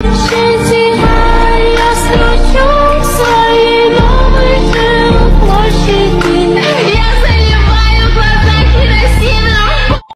是